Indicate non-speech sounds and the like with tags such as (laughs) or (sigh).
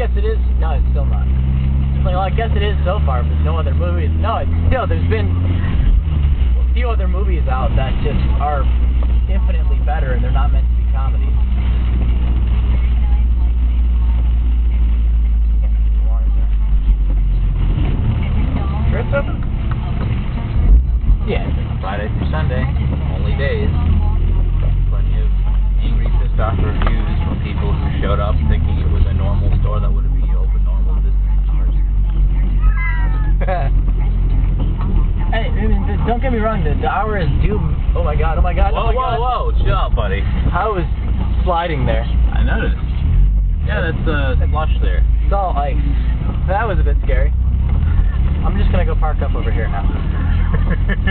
No, it's still not. Like, well, I guess it is so far, but no other movies. No, it's still. There's been a few other movies out that just are infinitely better, and they're not meant to be comedies. Open? Yeah. Friday through Sunday, only days. Don't get me wrong. The, the hour is due. Oh my god! Oh my god! Whoa, oh my whoa, god. whoa! Chill out, buddy. I was sliding there. I noticed. Yeah, that's uh, slush there. It's all ice. That was a bit scary. I'm just gonna go park up over here now. (laughs)